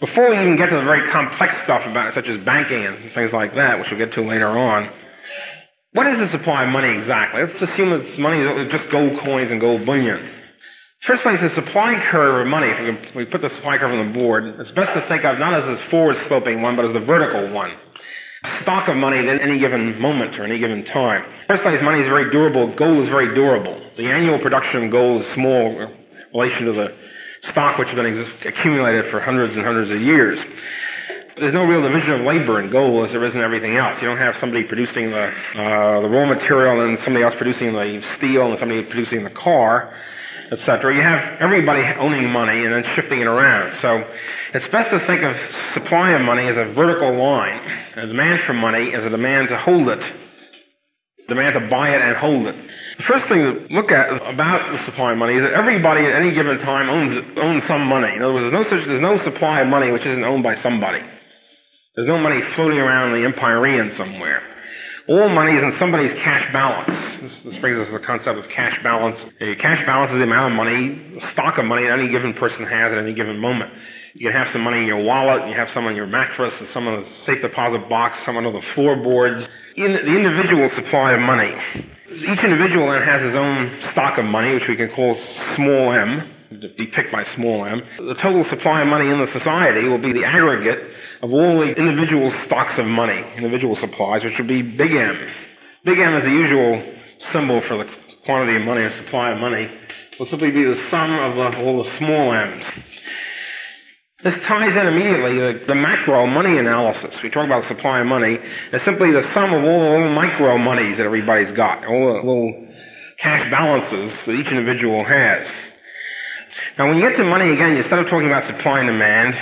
Before we even get to the very complex stuff about it, such as banking and things like that, which we'll get to later on, what is the supply of money exactly? Let's assume that money is just gold coins and gold bullion. First place, the supply curve of money, if we put the supply curve on the board, it's best to think of not as this forward sloping one, but as the vertical one. Stock of money at any given moment or any given time. First place, money is very durable. Gold is very durable. The annual production of gold is small in relation to the stock which has been accumulated for hundreds and hundreds of years. There's no real division of labor in gold as there is in everything else. You don't have somebody producing the, uh, the raw material and somebody else producing the steel and somebody producing the car, etc. You have everybody owning money and then shifting it around. So it's best to think of supply of money as a vertical line, and demand for money as a demand to hold it demand to buy it and hold it. The first thing to look at about the supply of money is that everybody at any given time owns owns some money. In other words, there's no such there's no supply of money which isn't owned by somebody. There's no money floating around in the empyrean somewhere. All money is in somebody's cash balance. This, this brings us to the concept of cash balance. A cash balance is the amount of money, stock of money that any given person has at any given moment. You can have some money in your wallet, and you have some on your mattress, and some on the safe deposit box, some under the floorboards. In the individual supply of money. Each individual then has his own stock of money, which we can call small m, depict by small m. The total supply of money in the society will be the aggregate of all the individual stocks of money, individual supplies, which would be big M. Big M is the usual symbol for the quantity of money or supply of money. Will simply be the sum of the, all the small m's. This ties in immediately the, the macro money analysis. We talk about supply of money. It's simply the sum of all the little micro monies that everybody's got, all the little cash balances that each individual has. Now, when you get to money again, instead of talking about supply and demand,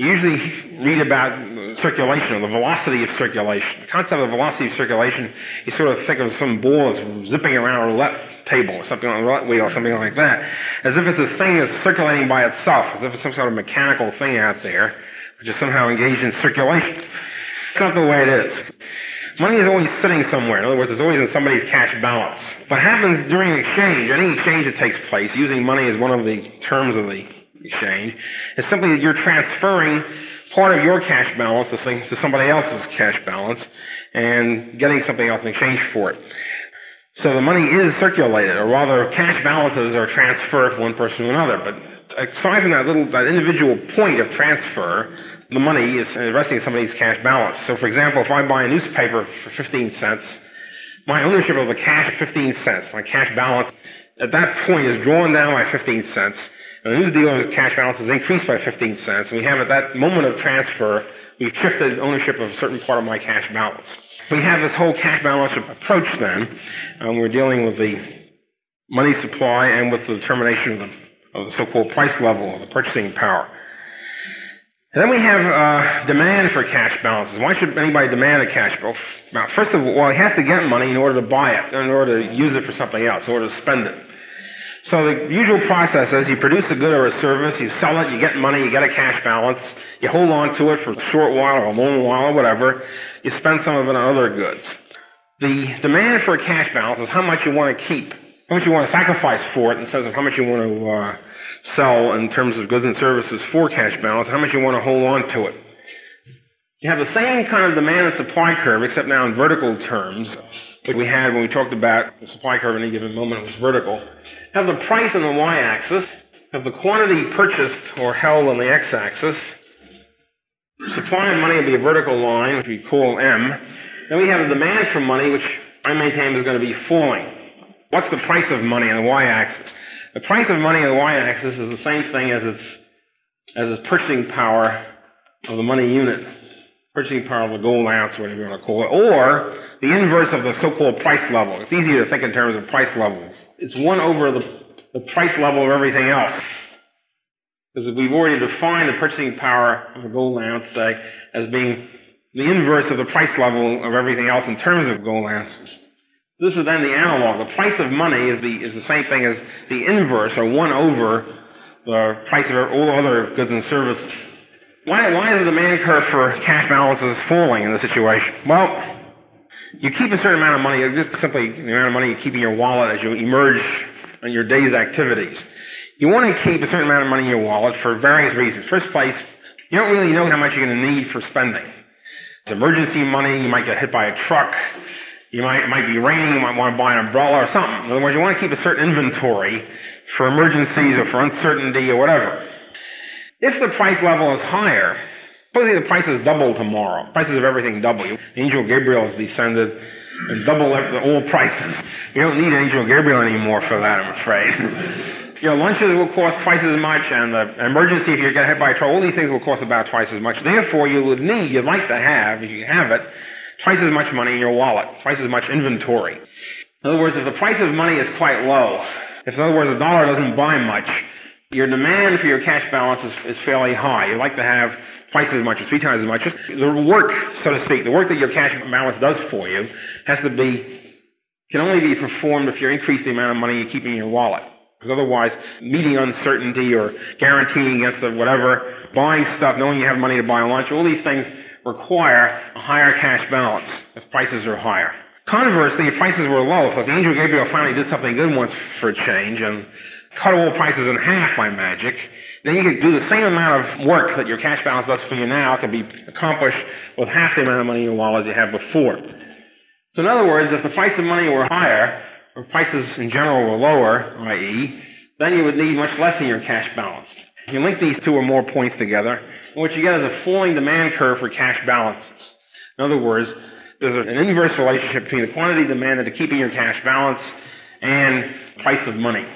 You usually read about circulation or the velocity of circulation. The concept of velocity of circulation, you sort of think of some ball that's zipping around a roulette table or something on a roulette wheel or something like that, as if it's a thing that's circulating by itself, as if it's some sort of mechanical thing out there, which is somehow engaged in circulation. It's not the way it is. Money is always sitting somewhere. In other words, it's always in somebody's cash balance. What happens during exchange, any exchange that takes place, using money as one of the terms of the exchange is simply that you're transferring part of your cash balance to somebody else's cash balance and getting something else in exchange for it. So the money is circulated, or rather, cash balances are transferred from one person to another. But aside from that little, that individual point of transfer, the money is resting in somebody's cash balance. So, for example, if I buy a newspaper for 15 cents, my ownership of the cash 15 cents, my cash balance, at that point is drawn down by 15 cents, the news dealer's cash balance is increased by 15 cents. We have at that moment of transfer, we've shifted ownership of a certain part of my cash balance. We have this whole cash balance approach then. We're dealing with the money supply and with the determination of the, of the so-called price level, of the purchasing power. And then we have uh, demand for cash balances. Why should anybody demand a cash balance? Well, first of all, well, he has to get money in order to buy it, in order to use it for something else, in order to spend it. So the usual process is you produce a good or a service, you sell it, you get money, you get a cash balance, you hold on to it for a short while or a long while or whatever, you spend some of it on other goods. The demand for a cash balance is how much you want to keep, how much you want to sacrifice for it in sense of how much you want to uh, sell in terms of goods and services for cash balance, how much you want to hold on to it. You have the same kind of demand and supply curve, except now in vertical terms, that we had when we talked about the supply curve in any given moment, was vertical. Have the price on the y-axis, have the quantity purchased or held on the x-axis. Supply of money would be a vertical line, which we call M. Then we have the demand for money, which I maintain is going to be falling. What's the price of money on the y-axis? The price of money on the y-axis is the same thing as its as its purchasing power of the money unit purchasing power of the gold ounce, whatever you want to call it, or the inverse of the so-called price level. It's easy to think in terms of price levels. It's one over the, the price level of everything else. Because we've already defined the purchasing power of a gold ounce, as being the inverse of the price level of everything else in terms of gold ounces. This is then the analog. The price of money is the, is the same thing as the inverse, or one over the price of all other goods and services. Why, why is the demand curve for cash balances falling in this situation? Well, you keep a certain amount of money, just simply the amount of money you keep in your wallet as you emerge on your day's activities. You want to keep a certain amount of money in your wallet for various reasons. First place, you don't really know how much you're going to need for spending. It's emergency money, you might get hit by a truck, you might, it might be raining, you might want to buy an umbrella or something. In other words, you want to keep a certain inventory for emergencies or for uncertainty or whatever. If the price level is higher, supposing the prices double tomorrow, prices of everything double. Angel Gabriel has descended and double all prices. You don't need Angel Gabriel anymore for that, I'm afraid. [laughs] Your lunches will cost twice as much, and the emergency, if you get hit by a truck, all these things will cost about twice as much. Therefore, you would need, you'd like to have, if you have it, twice as much money in your wallet, twice as much inventory. In other words, if the price of money is quite low, if in other words a dollar doesn't buy much, your demand for your cash balance is, is fairly high. You like to have twice as much or three times as much. The work, so to speak, the work that your cash balance does for you has to be, can only be performed if you increase the amount of money you keep in your wallet. Because otherwise, meeting uncertainty or guaranteeing against the whatever, buying stuff, knowing you have money to buy lunch, all these things require a higher cash balance if prices are higher. Conversely, if prices were low, if the angel Gabriel finally did something good once for a change and cut all prices in half by magic, then you could do the same amount of work that your cash balance does for you now can be accomplished with half the amount of money in your wallet as you had before. So in other words, if the price of money were higher, or prices in general were lower, i.e., then you would need much less in your cash balance. You link these two or more points together, and what you get is a falling demand curve for cash balances. In other words, there's an inverse relationship between the quantity demanded to keeping your cash balance and price of money.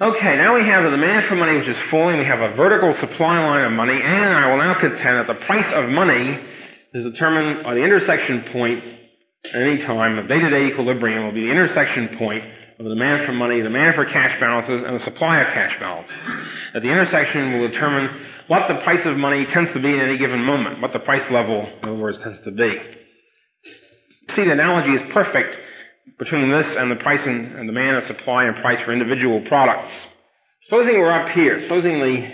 Okay, now we have the demand for money which is falling. We have a vertical supply line of money, and I will now contend that the price of money is determined by the intersection point at any time The day-to-day equilibrium will be the intersection point of the demand for money, the demand for cash balances, and the supply of cash balances. At the intersection will determine what the price of money tends to be at any given moment, what the price level, in other words, tends to be. See, the analogy is perfect between this and the price and, and demand and supply and price for individual products. Supposing we're up here, supposing the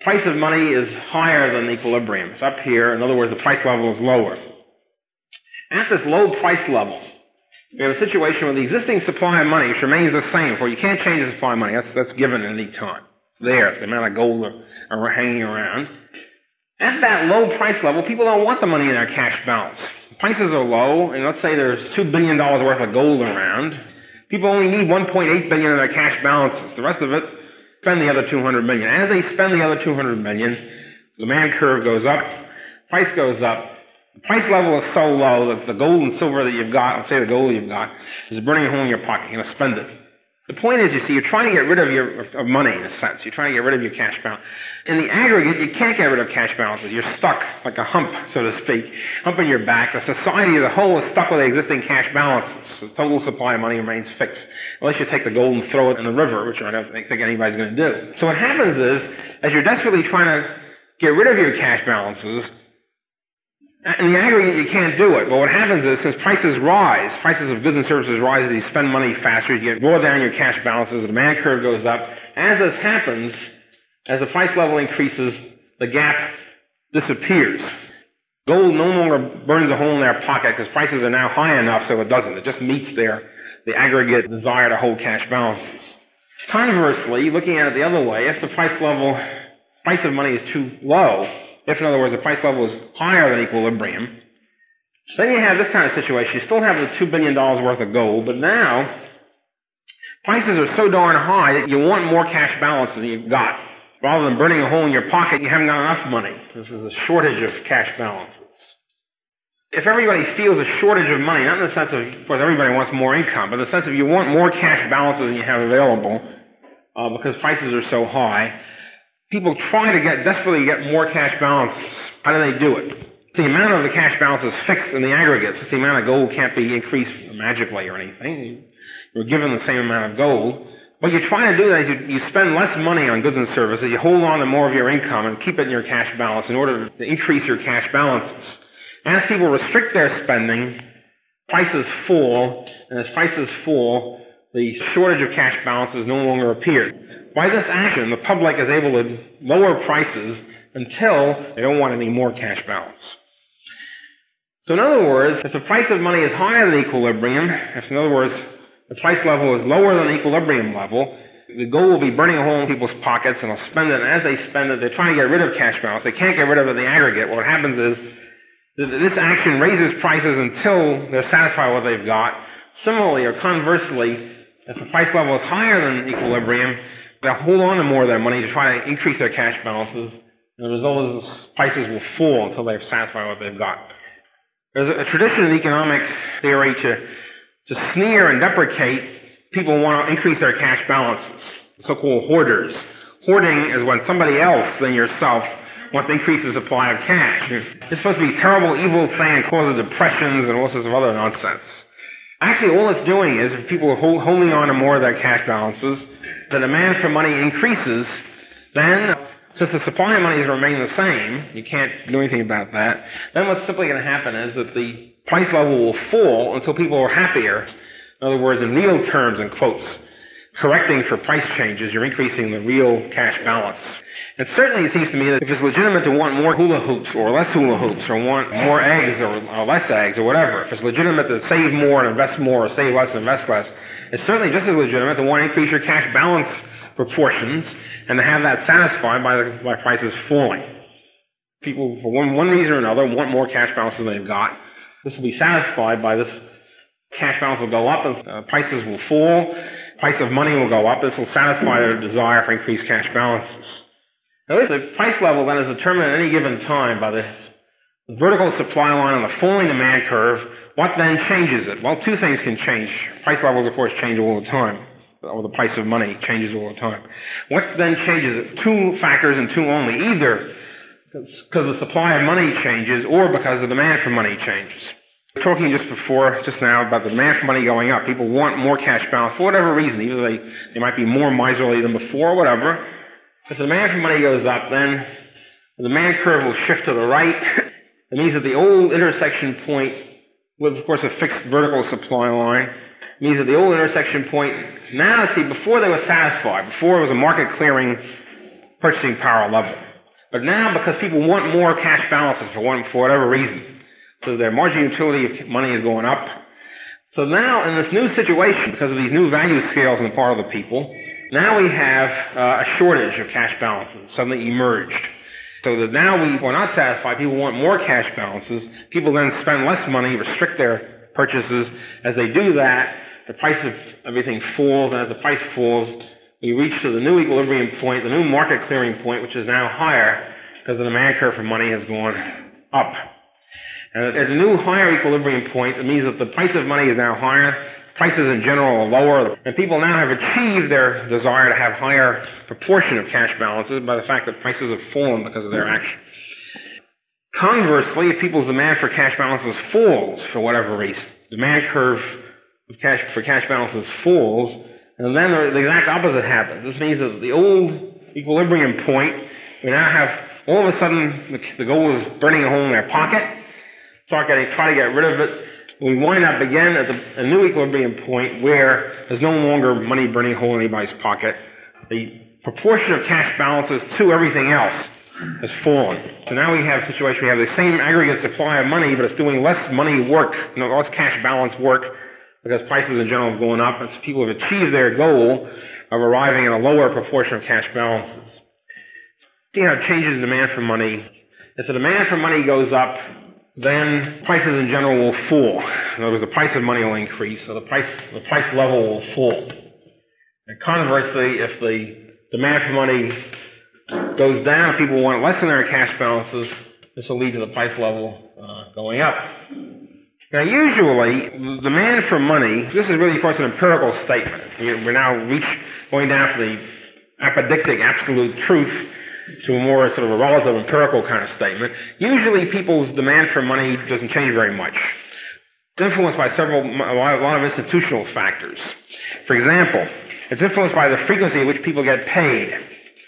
price of money is higher than equilibrium. It's up here. In other words, the price level is lower. At this low price level, we have a situation where the existing supply of money, remains the same, for you can't change the supply of money. That's, that's given at any time. It's there. It's the amount of gold are, are hanging around. At that low price level, people don't want the money in their cash balance. Prices are low, and let's say there's $2 billion worth of gold around. People only need 1.8 billion in their cash balances. The rest of it, spend the other 200 million. As they spend the other 200 million, the demand curve goes up, price goes up, the price level is so low that the gold and silver that you've got, let's say the gold you've got, is burning a hole in your pocket. You're going to spend it. The point is, you see, you're trying to get rid of your of money in a sense. You're trying to get rid of your cash balance. In the aggregate, you can't get rid of cash balances. You're stuck like a hump, so to speak, hump in your back. The society as a whole is stuck with the existing cash balances. The total supply of money remains fixed, unless you take the gold and throw it in the river, which I don't think anybody's going to do. So what happens is, as you're desperately trying to get rid of your cash balances, in the aggregate, you can't do it. But what happens is, since prices rise, prices of goods and services rise as you spend money faster, you get draw down your cash balances, the demand curve goes up. As this happens, as the price level increases, the gap disappears. Gold no longer burns a hole in their pocket because prices are now high enough so it doesn't. It just meets their, the aggregate desire to hold cash balances. Conversely, looking at it the other way, if the price level, price of money is too low, if, in other words, the price level is higher than equilibrium, then you have this kind of situation. You still have the $2 billion worth of gold, but now prices are so darn high that you want more cash balance than you've got. Rather than burning a hole in your pocket, you haven't got enough money. This is a shortage of cash balances. If everybody feels a shortage of money, not in the sense of, of course, everybody wants more income, but in the sense of you want more cash balances than you have available, uh, because prices are so high, people try to get, desperately get more cash balances. How do they do it? The amount of the cash balance is fixed in the aggregate. the amount of gold can't be increased magically or anything. You're given the same amount of gold. What you're trying to do is you, you spend less money on goods and services, you hold on to more of your income and keep it in your cash balance in order to increase your cash balances. As people restrict their spending, prices fall, and as prices fall, the shortage of cash balances no longer appears. By this action, the public is able to lower prices until they don't want any more cash balance. So in other words, if the price of money is higher than equilibrium, if in other words, the price level is lower than equilibrium level, the gold will be burning a hole in people's pockets and they'll spend it, and as they spend it, they're trying to get rid of cash balance. They can't get rid of it in the aggregate. What happens is this action raises prices until they're satisfied with what they've got. Similarly, or conversely, if the price level is higher than equilibrium, They'll hold on to more of their money to try to increase their cash balances. And the result is prices will fall until they've satisfied what they've got. There's a, tradition in economics theory to, to sneer and deprecate people want to increase their cash balances, so-called hoarders. Hoarding is when somebody else than yourself wants to increase the supply of cash. It's supposed to be a terrible, evil thing and causes depressions and all sorts of other nonsense. Actually, all it's doing is if people are holding on to more of their cash balances, the demand for money increases, then since the supply of money has remained the same, you can't do anything about that, then what's simply going to happen is that the price level will fall until people are happier. In other words, in real terms, in quotes, correcting for price changes, you're increasing the real cash balance. And certainly it seems to me that if it's legitimate to want more hula hoops or less hula hoops or want more eggs or, or less eggs or whatever, if it's legitimate to save more and invest more or save less and invest less, it's certainly just as legitimate to want to increase your cash balance proportions and to have that satisfied by, the, by prices falling. People, for one, one reason or another, want more cash balance than they've got. This will be satisfied by this cash balance will go up and uh, prices will fall. Price of money will go up. This will satisfy their desire for increased cash balances. Now, the price level then is determined at any given time by the vertical supply line on the falling demand curve what then changes it? Well, two things can change. Price levels, of course, change all the time. Or the price of money changes all the time. What then changes it? Two factors and two only. Either because the supply of money changes or because the demand for money changes. We're talking just before, just now, about the demand for money going up. People want more cash balance for whatever reason. Either they, they might be more miserly than before, whatever. If the demand for money goes up, then the demand curve will shift to the right. It means that the old intersection point, with of course a fixed vertical supply line, means that the old intersection point, now see, before they were satisfied, before it was a market clearing purchasing power level. But now, because people want more cash balances for, one, for whatever reason, so their marginal utility of money is going up. So now, in this new situation, because of these new value scales on the part of the people, now we have uh, a shortage of cash balances suddenly emerged. So that now we are not satisfied. People want more cash balances. People then spend less money, restrict their purchases. As they do that, the price of everything falls, and as the price falls, we reach to the new equilibrium point, the new market clearing point, which is now higher because the demand curve for money has gone up. Uh, and at a new higher equilibrium point, it means that the price of money is now higher, prices in general are lower, and people now have achieved their desire to have higher proportion of cash balances by the fact that prices have fallen because of their action. Conversely, if people's demand for cash balances falls for whatever reason, demand curve of cash, for cash balances falls, and then the exact opposite happens. This means that the old equilibrium point, we now have, all of a sudden, the, the gold is burning a hole in their pocket, start getting, try to get rid of it, we wind up again at the, a new equilibrium point where there's no longer money burning a hole in anybody's pocket. The proportion of cash balances to everything else has fallen. So now we have a situation where we have the same aggregate supply of money, but it's doing less money work, you know, less cash balance work, because prices in general have gone up, and so people have achieved their goal of arriving at a lower proportion of cash balances. See how it changes demand for money. If the demand for money goes up, then prices in general will fall. In other words, the price of money will increase, so the price, the price level will fall. And conversely, if the demand for money goes down, people want less in their cash balances, this will lead to the price level uh, going up. Now, usually, the demand for money, this is really, of course, an empirical statement. We're now reach, going down to the apodictic absolute truth to a more sort of a relative empirical kind of statement, usually people's demand for money doesn't change very much. It's influenced by several, a lot of institutional factors. For example, it's influenced by the frequency at which people get paid.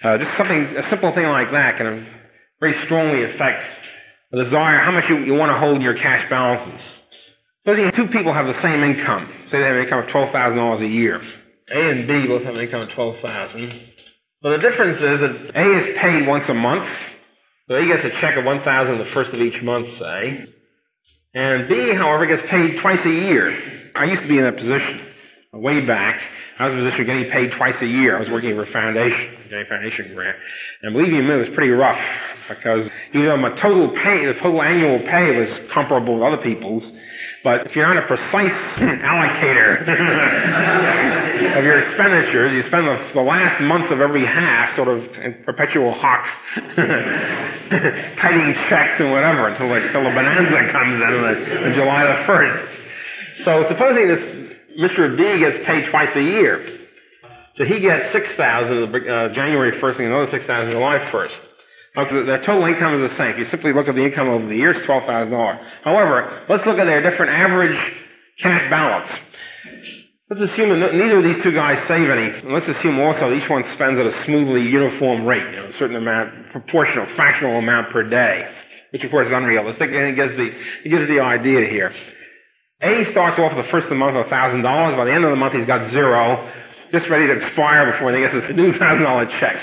Uh, just something, a simple thing like that can very strongly affect the desire, how much you, you want to hold in your cash balances. Supposing two people have the same income, say they have an income of $12,000 a year. A and B both have an income of 12000 well, the difference is that A is paid once a month. So A gets a check of 1000 the first of each month, say. And B, however, gets paid twice a year. I used to be in that position way back. I was a position getting paid twice a year. I was working for a foundation, getting a foundation grant. And believe you me, it was pretty rough because even though my total pay, the total annual pay was comparable with other people's, but if you're not a precise [laughs] allocator [laughs] of your expenditures, you spend the, the, last month of every half sort of in perpetual hock, kiting [laughs] checks and whatever until the, until the bonanza comes in on July the 1st. So supposing this Mr. B gets paid twice a year. So he gets 6000 uh, January 1st and another 6000 July 1st. Okay, their total income is the same. If you simply look at the income over the years, $12,000. However, let's look at their different average cash balance. Let's assume that neither of these two guys save any. Let's assume also each one spends at a smoothly uniform rate, you know, a certain amount, proportional, fractional amount per day, which of course is unrealistic, and it gives the, it gives the idea here. A starts off the first of the month with $1,000. By the end of the month, he's got zero, just ready to expire before he gets his [laughs] new $1,000 check.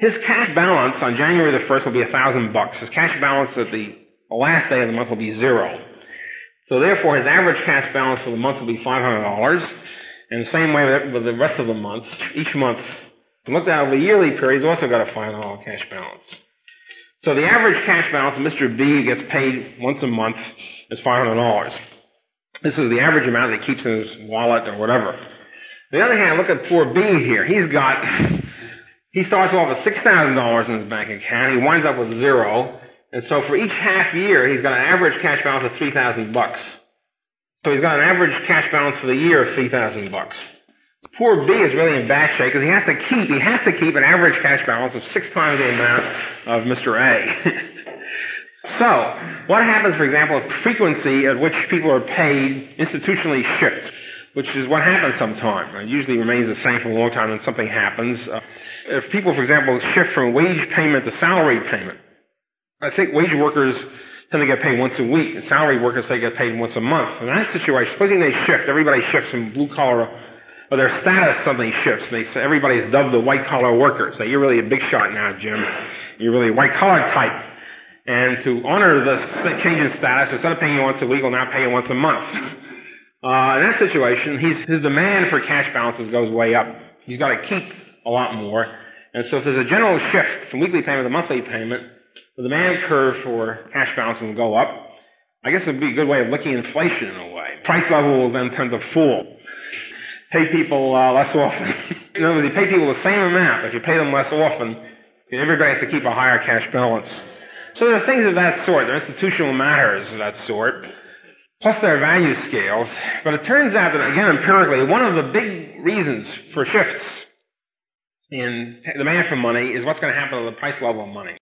His cash balance on January the 1st will be 1000 bucks. His cash balance at the last day of the month will be zero. So therefore, his average cash balance for the month will be $500. And the same way with the rest of the month, each month, look at over the yearly period, he's also got a $500 cash balance. So the average cash balance of Mr. B gets paid once a month is $500. This is the average amount that he keeps in his wallet or whatever. On the other hand, look at poor B here. He's got, he starts off with $6,000 in his bank account. He winds up with zero. And so for each half year, he's got an average cash balance of 3,000 bucks. So he's got an average cash balance for the year of 3,000 bucks. Poor B is really in bad shape because he has to keep, he has to keep an average cash balance of six times the amount of Mr. A. [laughs] So, what happens, for example, if frequency at which people are paid institutionally shifts, which is what happens sometimes. It usually remains the same for a long time and something happens. Uh, if people, for example, shift from wage payment to salary payment, I think wage workers tend to get paid once a week, and salary workers, they get paid once a month. In that situation, supposing they shift, everybody shifts from blue collar or their status suddenly shifts. They say everybody's dubbed the white collar worker. So you're really a big shot now, Jim. You're really a white collar type. And to honor the change in status, instead of paying you once a week, we'll now pay you once a month. Uh, in that situation, his demand for cash balances goes way up. He's got to keep a lot more. And so if there's a general shift from weekly payment to monthly payment, the demand curve for cash balances will go up. I guess it would be a good way of looking at inflation in a way. Price level will then tend to fall. Pay people uh, less often. [laughs] in other words, you pay people the same amount. If you pay them less often, everybody has to keep a higher cash balance. So there are things of that sort. There are institutional matters of that sort. Plus there are value scales. But it turns out that, again, empirically, one of the big reasons for shifts in demand for money is what's going to happen to the price level of money.